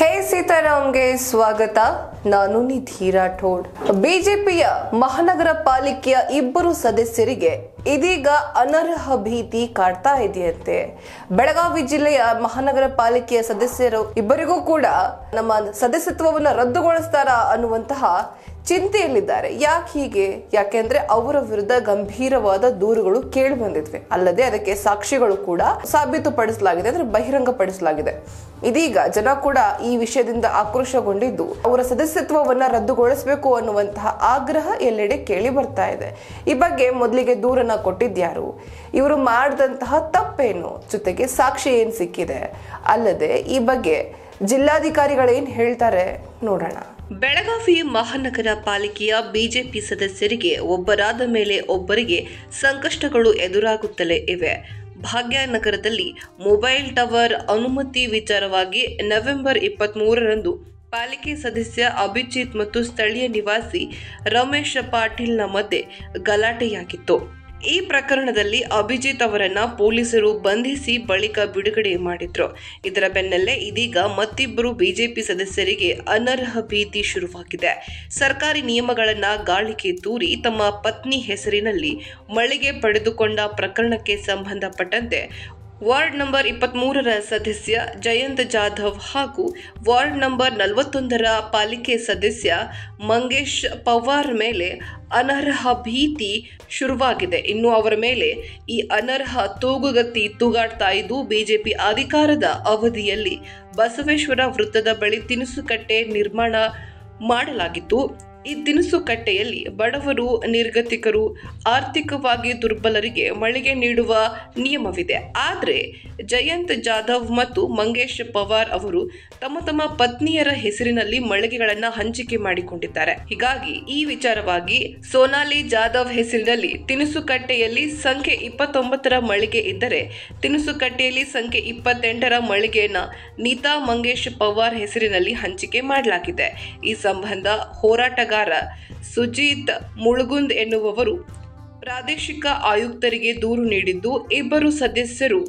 ಹೇ ಸೀತಾರಾಮ್ಗೆ ಸ್ವಾಗತ. ನಾನು ನಿಧಿ ರಾಠೋಡ್. ಬಿಜೆಪಿಯ ಮಹಾನಗರ ಪಾಲಿಕೆಯ ಇಬ್ಬರು ಸದಸ್ಯರಿಗೆ ಇದೀಗ ಅನರ್ಹ ಭೀತಿ ಕಾಡ್ತಾ ಇದೆಯಂತೆ. ಬೆಳಗಾವಿ ಜಿಲ್ಲೆಯ ಮಹಾನಗರ ಪಾಲಿಕೆಯ ಸದಸ್ಯರು ಇಬ್ಬರಿಗೂ ಕೂಡ ನಮ್ಮ ಸದಸ್ಯತ್ವವನ್ನು ರದ್ದುಗೊಳಿಸ್ತಾರ ಅನ್ನುವಂತಹ ಚಿಂತೆಯಲ್ಲಿದ್ದಾರೆ. ಯಾಕೆ ಹೀಗೆ? ಯಾಕೆಂದ್ರೆ ಅವರ ವಿರುದ್ಧ ಗಂಭೀರವಾದ ದೂರುಗಳು ಕೇಳಿ ಬಂದಿದ್ವಿ. ಅಲ್ಲದೆ ಅದಕ್ಕೆ ಸಾಕ್ಷಿಗಳು ಕೂಡ ಸಾಬೀತುಪಡಿಸಲಾಗಿದೆ ಅಂದ್ರೆ ಬಹಿರಂಗಪಡಿಸಲಾಗಿದೆ. ಇದೀಗ ಜನ ಕೂಡ ಈ ವಿಷಯದಿಂದ ಆಕ್ರೋಶಗೊಂಡಿದ್ದು. ಅವರ ಸದಸ್ಯತ್ವವನ್ನ ರದ್ದುಗೊಳಿಸಬೇಕು ಅನ್ನುವಂತಹ ಆಗ್ರಹ ಎಲ್ಲೆಡೆ ಕೇಳಿ ಬರ್ತಾ ಇದೆ. ಈ ಬಗ್ಗೆ ಮೊದಲಿಗೆ ದೂರನ್ನ ಕೊಟ್ಟಿದ್ಯಾರು? ಇವರು ಮಾಡಿದಂತಹ ತಪ್ಪೇನು? ಜೊತೆಗೆ ಸಾಕ್ಷಿ ಏನ್ ಸಿಕ್ಕಿದೆ? ಅಲ್ಲದೆ ಈ ಬಗ್ಗೆ ಜಿಲ್ಲಾಧಿಕಾರಿಗಳೇನ್ ಹೇಳ್ತಾರೆ? ನೋಡೋಣ. ಬೆಳಗಾವಿ ಮಹಾನಗರ ಪಾಲಿಕೆಯ ಬಿಜೆಪಿ ಸದಸ್ಯರಿಗೆ ಒಬ್ಬರಾದ ಮೇಲೆ ಒಬ್ಬರಿಗೆ ಸಂಕಷ್ಟಗಳು ಎದುರಾಗುತ್ತಲೇ ಇವೆ. ಭಾಗ್ಯನಗರದಲ್ಲಿ ಮೊಬೈಲ್ ಟವರ್ ಅನುಮತಿ ವಿಚಾರವಾಗಿ ನವೆಂಬರ್ ಇಪ್ಪತ್ತ್ ಮೂರರಂದು ಪಾಲಿಕೆ ಸದಸ್ಯ ಅಭಿಜಿತ್ ಮತ್ತು ಸ್ಥಳೀಯ ನಿವಾಸಿ ರಮೇಶ್ ಪಾಟೀಲ್ನ ಮಧ್ಯೆ ಗಲಾಟೆಯಾಗಿತ್ತು. ಈ ಪ್ರಕರಣದಲ್ಲಿ ಅಭಿಜಿತ್ ಅವರನ್ನ ಪೊಲೀಸರು ಬಂಧಿಸಿ ಬಳಿಕ ಬಿಡುಗಡೆ ಮಾಡಿದ್ರು. ಇದರ ಬೆನ್ನಲ್ಲೇ ಇದೀಗ ಮತ್ತಿಬ್ಬರು ಬಿಜೆಪಿ ಸದಸ್ಯರಿಗೆ ಅನರ್ಹ ಭೀತಿ ಶುರುವಾಗಿದೆ. ಸರ್ಕಾರಿ ನಿಯಮಗಳನ್ನ ಗಾಳಿಗೆ ತೂರಿ ತಮ್ಮ ಪತ್ನಿ ಹೆಸರಿನಲ್ಲಿ ಮಳಿಗೆ ಪಡೆದುಕೊಂಡ ಪ್ರಕರಣಕ್ಕೆ ಸಂಬಂಧಪಟ್ಟಂತೆ ವಾರ್ಡ್ ನಂಬರ್ ಇಪ್ಪತ್ತ್ಮೂರರ ಸದಸ್ಯ ಜಯಂತ್ ಜಾಧವ್ ಹಾಗೂ ವಾರ್ಡ್ ನಂಬರ್ ನಲವತ್ತೊಂದರ ಪಾಲಿಕೆ ಸದಸ್ಯ ಮಂಗೇಶ್ ಪವಾರ್ ಮೇಲೆ ಅನರ್ಹ ಭೀತಿ ಶುರುವಾಗಿದೆ. ಇನ್ನು ಅವರ ಮೇಲೆ ಈ ಅನರ್ಹ ತೂಗುಗತ್ತಿ ತೂಗಾಡ್ತಾ ಇದ್ದು, ಬಿಜೆಪಿ ಅಧಿಕಾರದ ಅವಧಿಯಲ್ಲಿ ಬಸವೇಶ್ವರ ವೃತ್ತದ ಬಳಿ ತಿನಿಸುಕಟ್ಟೆ ನಿರ್ಮಾಣ ಮಾಡಲಾಗಿತ್ತು. ಈ ತಿನಿಸುಕಟ್ಟೆಯಲ್ಲಿ ಬಡವರು, ನಿರ್ಗತಿಕರು, ಆರ್ಥಿಕವಾಗಿ ದುರ್ಬಲರಿಗೆ ಮಳಿಗೆ ನೀಡುವ ನಿಯಮವಿದೆ. ಆದರೆ ಜಯಂತ್ ಜಾಧವ್ ಮತ್ತು ಮಂಗೇಶ್ ಪವಾರ್ ಅವರು ತಮ್ಮ ತಮ್ಮ ಪತ್ನಿಯರ ಹೆಸರಿನಲ್ಲಿ ಮಳಿಗೆಗಳನ್ನು ಹಂಚಿಕೆ ಮಾಡಿಕೊಂಡಿದ್ದಾರೆ. ಹೀಗಾಗಿ ಈ ವಿಚಾರವಾಗಿ ಸೋನಾಲಿ ಜಾಧವ್ ಹೆಸರಿನಲ್ಲಿ ತಿನಿಸುಕಟ್ಟೆಯಲ್ಲಿ ಸಂಖ್ಯೆ ಇಪ್ಪತ್ತೊಂಬತ್ತರ ಮಳಿಗೆ ಇದ್ದರೆ ತಿನಿಸುಕಟ್ಟೆಯಲ್ಲಿ ಸಂಖ್ಯೆ ಇಪ್ಪತ್ತೆಂಟರ ಮಳಿಗೆಯನ್ನ ನೀತಾ ಮಂಗೇಶ್ ಪವಾರ್ ಹೆಸರಿನಲ್ಲಿ ಹಂಚಿಕೆ ಮಾಡಲಾಗಿದೆ. ಈ ಸಂಬಂಧ ಹೋರಾಟಗಾರ ಸುಜೀತ್ ಮುಳುಗುಂದ್ ಎನ್ನುವವರು ಪ್ರಾದೇಶಿಕ ಆಯುಕ್ತರಿಗೆ ದೂರು ನೀಡಿದ್ದು, ಇಬ್ಬರು ಸದಸ್ಯರು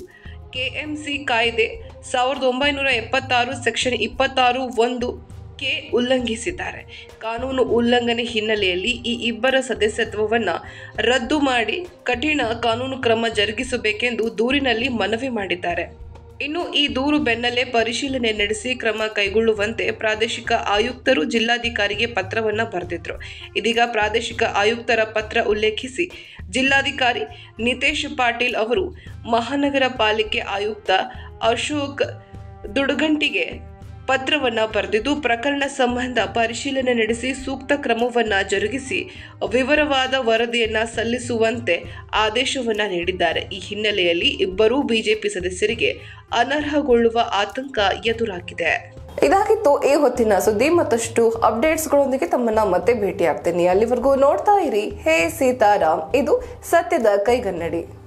ಕೆಎಂಸಿ ಕಾಯ್ದೆ ಸಾವಿರದ ಒಂಬೈನೂರ ಎಪ್ಪತ್ತಾರು, ಸೆಕ್ಷನ್ ಇಪ್ಪತ್ತಾರು ಒಂದು ಕೆ ಉಲ್ಲಂಘಿಸಿದ್ದಾರೆ. ಕಾನೂನು ಉಲ್ಲಂಘನೆ ಹಿನ್ನೆಲೆಯಲ್ಲಿ ಈ ಇಬ್ಬರ ಸದಸ್ಯತ್ವವನ್ನು ರದ್ದು ಮಾಡಿ ಕಠಿಣ ಕಾನೂನು ಕ್ರಮ ಜರುಗಿಸಬೇಕೆಂದು ದೂರಿನಲ್ಲಿ ಮನವಿ ಮಾಡಿದ್ದಾರೆ. ಇನ್ನು ಈ ದೂರು ಬೆನ್ನಲ್ಲೇ ಪರಿಶೀಲನೆ ನಡೆಸಿ ಕ್ರಮ ಕೈಗೊಳ್ಳುವಂತೆ ಪ್ರಾದೇಶಿಕ ಆಯುಕ್ತರು ಜಿಲ್ಲಾಧಿಕಾರಿಗೆ ಪತ್ರವನ್ನ ಬರೆದಿದ್ರು. ಇದೀಗ ಪ್ರಾದೇಶಿಕ ಆಯುಕ್ತರ ಪತ್ರ ಉಲ್ಲೇಖಿಸಿ, ಜಿಲ್ಲಾಧಿಕಾರಿ ನಿತೇಶ್ ಪಾಟೀಲ್ ಅವರು ಮಹಾನಗರ ಪಾಲಿಕೆ ಆಯುಕ್ತ ಅಶೋಕ್ ದುಡುಗಂಟಿಗೆ ಪತ್ರವನ್ನ ಬರೆದಿದ್ದು ಪ್ರಕರಣ ಸಂಬಂಧ ಪರಿಶೀಲನೆ ನಡೆಸಿ ಸೂಕ್ತ ಕ್ರಮವನ್ನ ಜರುಗಿಸಿ ವಿವರವಾದ ವರದಿಯನ್ನ ಸಲ್ಲಿಸುವಂತೆ ಆದೇಶವನ್ನ ನೀಡಿದ್ದಾರೆ. ಈ ಹಿನ್ನೆಲೆಯಲ್ಲಿ ಇಬ್ಬರೂ ಬಿಜೆಪಿ ಸದಸ್ಯರಿಗೆ ಅನರ್ಹಗೊಳ್ಳುವ ಆತಂಕ ಎದುರಾಗಿದೆ. ಇದಾಗಿತ್ತು ಈ ಹೊತ್ತಿನ ಸುದ್ದಿ. ಮತ್ತಷ್ಟು ಅಪ್ಡೇಟ್ಸ್ಗಳೊಂದಿಗೆ ತಮ್ಮನ್ನ ಮತ್ತೆ ಭೇಟಿ ಆಗ್ತೀನಿ ಅಲ್ಲಿವರೆಗೂ ನೋಡ್ತಾ ಇರಿ. ಹೇ ಸೀತಾರಾಮ್. ಇದು ಸತ್ಯದ ಕೈಗನ್ನಡಿ.